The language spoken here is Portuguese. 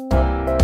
Música